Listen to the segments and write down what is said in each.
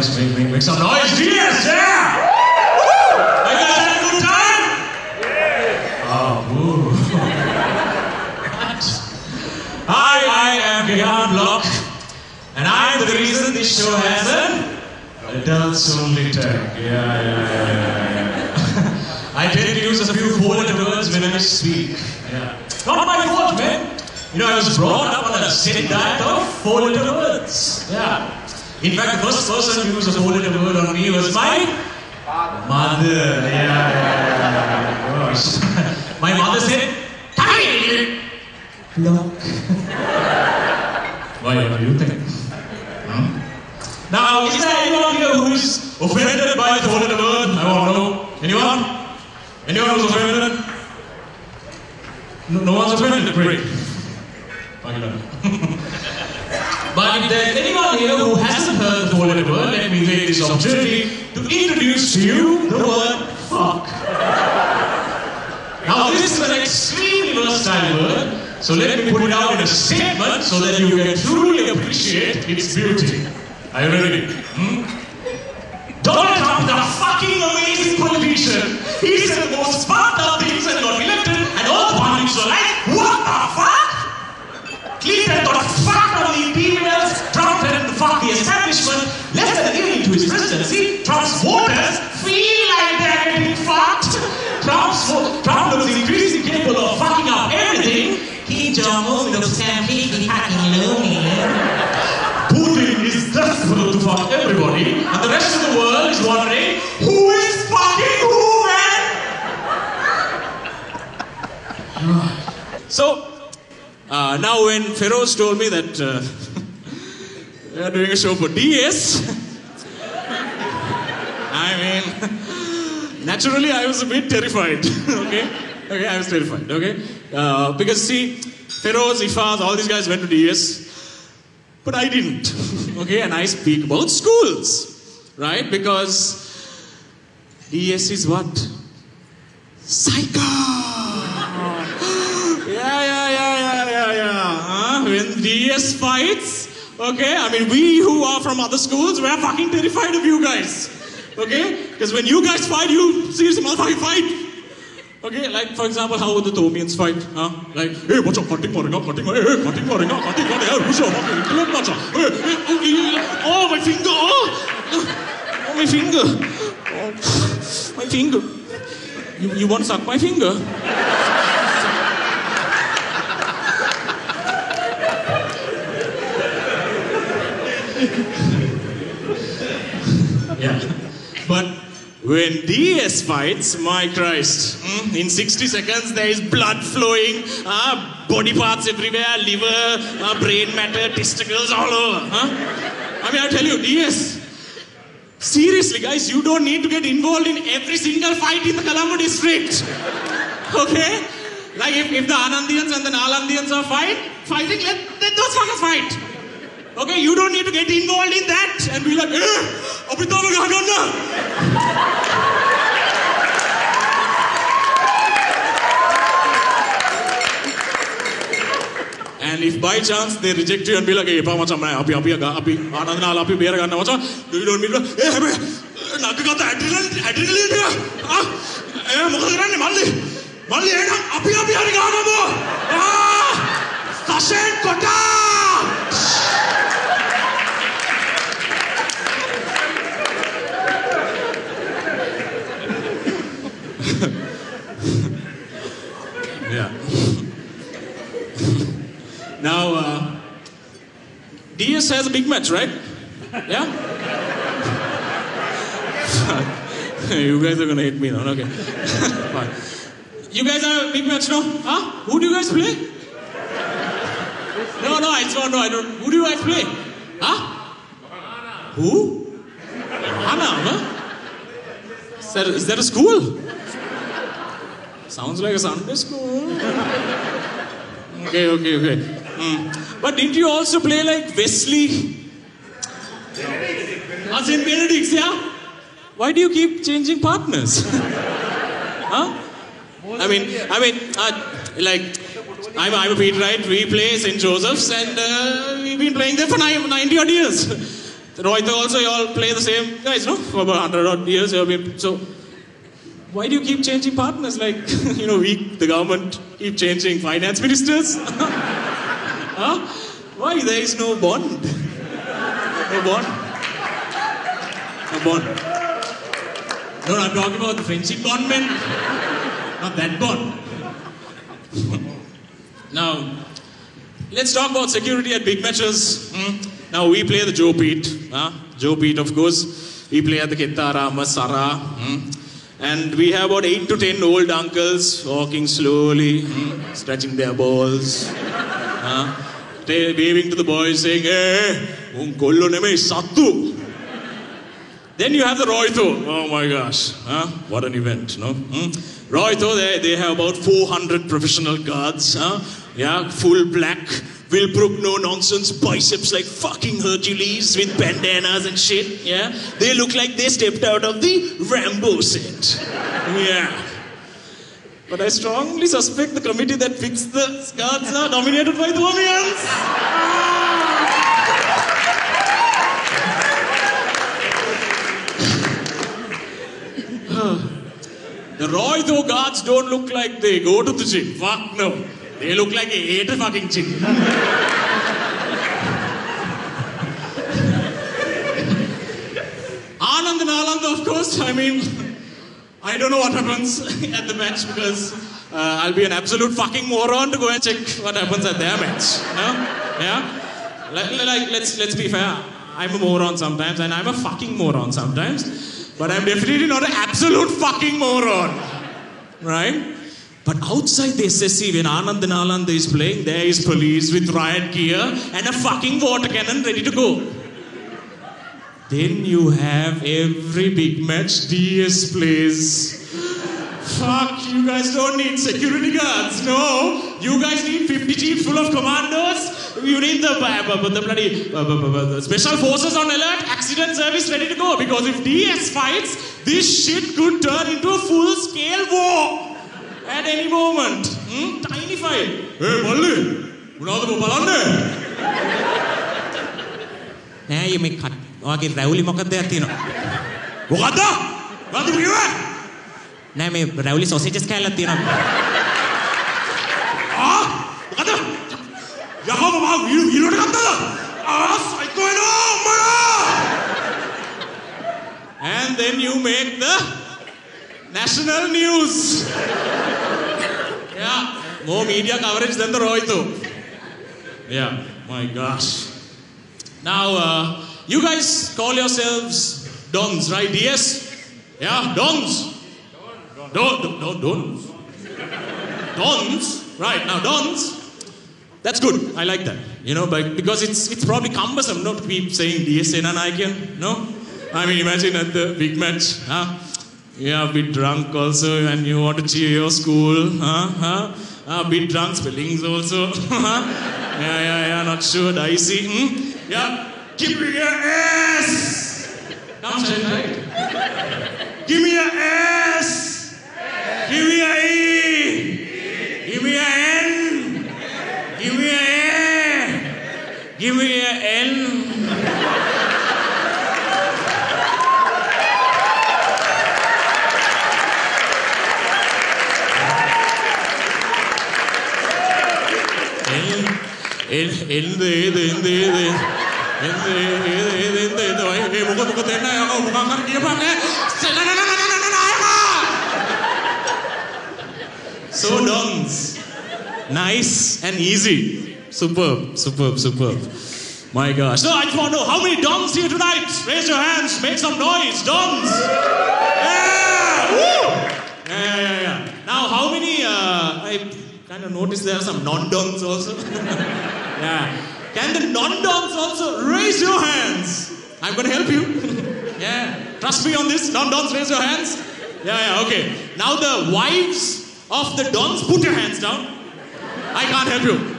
noise. Make, make, make some noise. Yes, yeah! You guys had a good time? Yeah. Oh, ooh. I, I am Gehan Blok, and I'm the reason this show has an adults only tag. Yeah, yeah, yeah, yeah. I tend to use a few four-letter words when I speak. Yeah. Not my fault, man. You know, I was brought up on a set diet of four-letter words. Yeah. In fact, the first person to use a four-letter word on me was my mother. Yeah, yeah, yeah. Gosh. my mother said, "Come here, Blok. Why, what do you think? Hmm? Now, is there anyone here who is offended by the four-letter word? I want to know. Anyone? Anyone who's offended? No, no one's offended? Great. Fuck it up. But if there's anyone here who hasn't the four-letter word, let me take this opportunity to introduce to you the word fuck. Now this is an extremely versatile word, so let me put it out in a statement so that you can truly appreciate its beauty. Are you ready? Hmm? Donald Trump, the fucking amazing politician, he said the most voters feel like they're getting fucked. Trump's Trump looks increasingly capable of fucking up everything. Kim Jong-un looks completely fucking lonely. Putin is desperate to fuck everybody, and the rest of the world is wondering who is fucking who, man? So, uh, now when Feroze told me that uh, we are doing a show for DS, I mean, naturally I was a bit terrified. okay, okay, I was terrified. Okay, uh, because see, Feroze, Ifaz, all these guys went to DS, but I didn't. okay, and I speak about schools, right? Because DS is what? Psycho. Yeah, yeah, yeah, yeah, yeah, yeah. Huh? When DS fights, okay, I mean, we who are from other schools, we're fucking terrified of you guys. Okay? Because when you guys fight, you seriously motherfucking fight. Okay, like for example, how would the Thomians fight? Huh? Like, hey, watch out, cutting moringa, cutting moringa, hey, cutting moringa, cutting moringa, hey, your fucking intellect, macha? Hey, hey, oh, oh, my finger, oh, oh, my finger, oh, my finger. You, you want to suck my finger? Yeah. When DS fights, my Christ, hmm, in 60 seconds there is blood flowing, uh, body parts everywhere, liver, uh, brain matter, testicles all over. Huh? I mean, I tell you, DS. Seriously, guys, you don't need to get involved in every single fight in the Colombo district. Okay? Like if, if the Anandians and the Nalandians are fight, fighting, let, let those fuckers fight. Okay, you don't need to get involved in that and be like, eh, Amitabh Bachchan. And if by chance they reject you and be like, hey, pa macam man, api api aga, api Ananda නාල අපි බේර ගන්න මචං. You don't need to, eh, හැබැයි නග ගත adrenaline adrenaline ටික. ආ, ඒ මොකද කරන්නේ මල්ලි? මල්ලි එහෙනම් අපි අපි හරි ගහනමු. ආ! Ah, කෂෙන් කොටා! Now, uh, DS has a big match, right? Yeah? you guys are gonna hate me now, okay. Fine. You guys have a big match now? Huh? Who do you guys play? No, no, it's not, no, I don't. Who do you guys play? Huh? Who? Hana, huh? Is that, is that a school? Sounds like a Sunday school. okay, okay, okay. Hmm. But didn't you also play like Wesley? As in Benedict's, yeah? Why do you keep changing partners? huh? I mean, I mean, uh, like, I'm, I'm a Peterite. We play St. Joseph's, and uh, we've been playing there for nine- 90 odd years. Rohit also, you all play the same guys, no? For about 100 odd years, you have been. So, why do you keep changing partners? Like, you know, we, the government, keep changing finance ministers? Huh? Why? There is no bond. No bond. No bond. No, I'm talking about the friendship bond, man. Not that bond. now, let's talk about security at big matches. Hmm? Now, we play the Joe Pete. Huh? Joe Pete, of course. We play at the Kettarama, Sara. Hmm? And we have about 8 to 10 old uncles walking slowly, hmm? stretching their balls. Huh? They waving to the boys saying, Hey, sattu. Then you have the Royto. Oh my gosh. Huh? What an event, no? Hmm? Royto, they, they have about 400 professional guards. Huh? Yeah, full black. Wilbrook, no nonsense, biceps like fucking Hercules with bandanas and shit. Yeah, they look like they stepped out of the Rambo set. Yeah. But I strongly suspect the committee that picks the guards are dominated by the Womians. The Roy though guards don't look like they go to the gym. Fuck no. They look like they ate a fucking gym. Anand and Anand, of course, I mean, I don't know what happens at the match because uh, I'll be an absolute fucking moron to go and check what happens at their match. No? Yeah? Like, like, let's, let's be fair. I'm a moron sometimes and I'm a fucking moron sometimes. But I'm definitely not an absolute fucking moron. Right? But outside the SSC, when Anand and Anand is playing, there is police with riot gear and a fucking water cannon ready to go. Then you have every big match DS plays. Fuck, you guys don't need security guards, no. You guys need 50 jeeps full of commandos. You need the, uh, the bloody uh, the special forces on alert, accident service ready to go. Because if DS fights, this shit could turn into a full scale war at any moment. Hmm? Tiny fight. Hey, Malli, මොනවද බලන්නේ? නෑ මේ cut वहाँके राहुली मकद्दे हथिन मकद्दा गलती हुई है नहीं मैं राहुली सॉसेजेस खा लेती ना आ मकद्दा यहाँ बाबा वीर वीरोट करता था a psycho and then you make the national news. Yeah. More media coverage than the rohito yeah. My gosh. Now uh, you guys call yourselves Dons, right? DS? Yeah, Dons. Don, don, don, Dons. Dons, right? Now, Dons. That's good. I like that. You know, but because it's it's probably cumbersome not to keep saying DS Senanayakan. No, I mean, imagine at the big match, huh? You are a bit drunk also, and you want to cheer your school, huh? huh? A bit drunk, spellings also. yeah, yeah, yeah. Not sure. Dicey. Hmm? Yeah. Give me your ass. I'm saying thank Give me your ass. Give me your E. Give me your N. Give me your A. Give me your N. El, el, de, de, de. So dongs. Nice and easy. Superb, superb, superb. My gosh. So I just want to know how many dongs here tonight? Raise your hands, make some noise. Dongs. Yeah! Woo! Yeah, yeah, yeah. Now, how many? Uh, I kind of noticed there are some non dongs also. yeah. Can the non-dons also raise your hands? I'm going to help you. yeah. Trust me on this. Non-dons, raise your hands. Yeah, yeah, okay. Now the wives of the dons, put your hands down. I can't help you.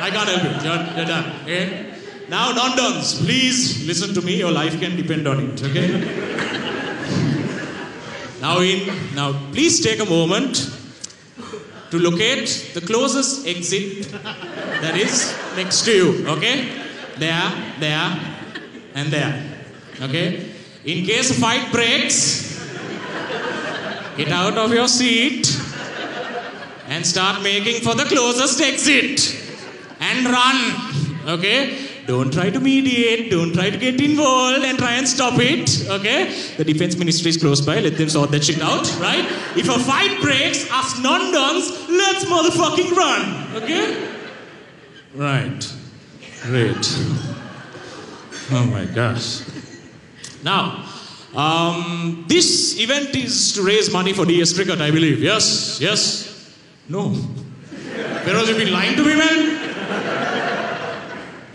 I can't help you. You're, you're done. Okay? Now, non-dons, please listen to me. Your life can depend on it. Okay? now, in now, please take a moment to locate the closest exit that is next to you. Okay? There, there. and there. Okay? In case a fight breaks, get out of your seat and start making for the closest exit and run. Okay? Don't try to mediate, don't try to get involved and try and stop it. Okay? The defense ministry is close by, let them sort that shit out, right? If a fight breaks, us non-dons, let's motherfucking run. Okay? Right. Great. Oh my gosh. Now, um, this event is to raise money for DS Cricket, I believe. Yes? Yes? No. Feroze, you've been lying to me, man?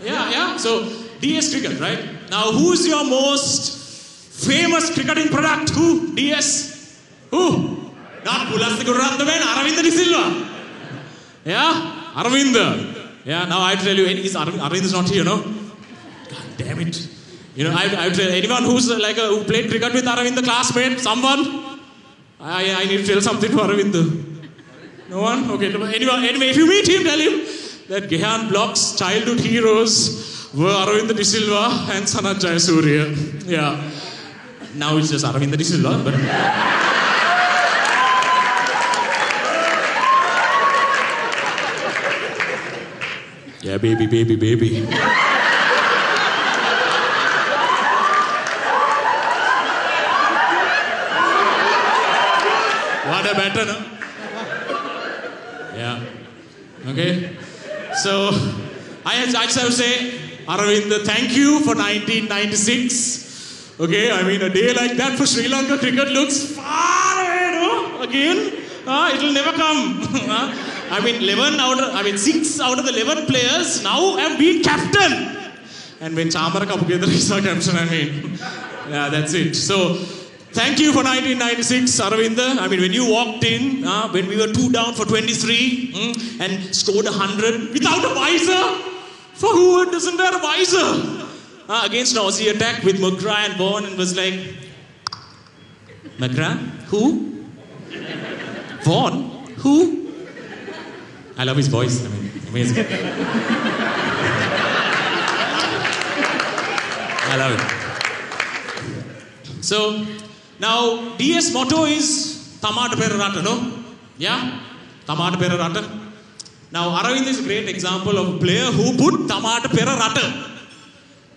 Yeah, yeah. So, DS Cricket, right? Now, who's your most famous cricketing product? Who? DS? Who? Not Pulasthikuraratna, man. Aravinda Silva. Yeah? Aravinda. Yeah, now I tell you, Aravind, Aravind is not here, no? God damn it. You know, I, I tell anyone who's uh, like a, who played cricket with Aravind, the classmate, someone, I, I need to tell something to Aravind. No one? Okay. Anyway, anyway, if you meet him, tell him that Gehan Blok's childhood heroes were Aravind De Silva and Sanath Jayasuriya. Yeah. Now it's just Aravind De Silva, but. Yeah, baby, baby, baby. what a better, no? Yeah. Okay. So, I, I just have to say, Aravind, thank you for 1996. Okay, I mean, a day like that for Sri Lanka cricket looks far away, no? Again, uh, it'll never come. I mean, 11 out of, I mean, 6 out of the 11 players now have been captain. And when Chamara Kapugedera is our captain, I mean, yeah, that's it. So, thank you for 1996, Aravinda. I mean, when you walked in, uh, when we were two down for 23 mm, and scored 100 without a visor, for who doesn't wear a visor? Uh, against an Aussie attack with McGrath and Warne and was like, McGrath? Who? Warne? Who? I love his voice. I mean, amazing. I love it. So, now DS motto is Tamata Perarata, no? Yeah? Tamata Perarata. Now, Aravind is a great example of a player who put Tamata Perarata.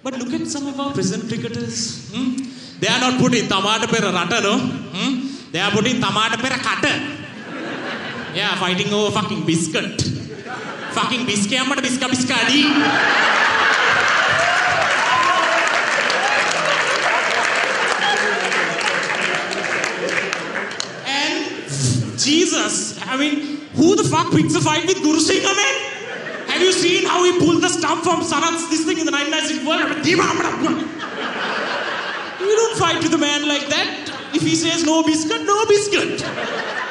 But look at some of our present cricketers. Hmm? They are not putting Tamata Perarata, no? Hmm? They are putting Tamata Perakata. Yeah, fighting over fucking biscuit. fucking biscuit, amma biska biska adi. and Jesus, I mean, who the fuck picks a fight with Gurusinghe, man? Have you seen how he pulled the stump from Sanath's this thing in the 1996 World? You don't fight with a man like that. If he says no biscuit, no biscuit.